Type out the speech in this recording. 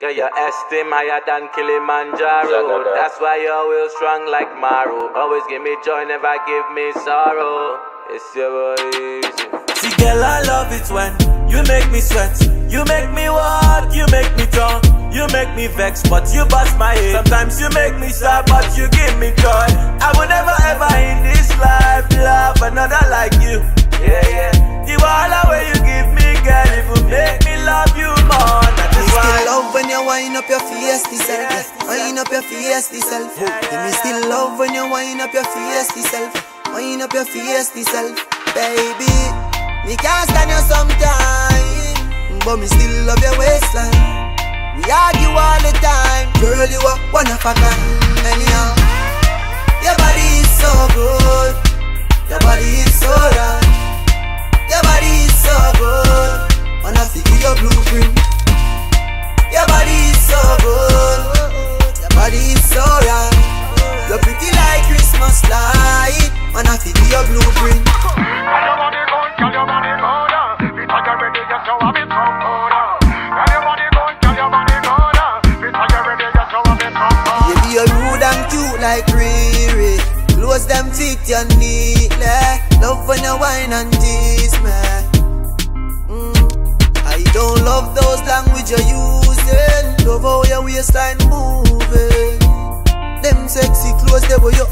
Girl, your esteem higher than Kilimanjaro. That's why you're real strong like Maru. Always give me joy, never give me sorrow. It's your boy easy. See, girl, I love it when you make me sweat. You make me walk, you make me talk. You make me vex, but you bust my head. Sometimes you make me sad, but you give me joy. I will never ever in this life love another like you. Yeah, yeah. The wahala where you give me, up your fiesty self. Wind up your fiesty self. Yeah. Me still love when you wind up your fiesty self. Wind up your fiesty self, baby. Me can't stand you sometime, but me still love your waistline. We argue all the time, girl. You are one of a kind. Anyhow, your body is so good. Your body is some good. You rude and cute like Riri. Close them fit you neatly. Love when you wine and tease me. Mm. I don't love those language you're using. Love how your waistline moving. Them sexy clothes, they were you up.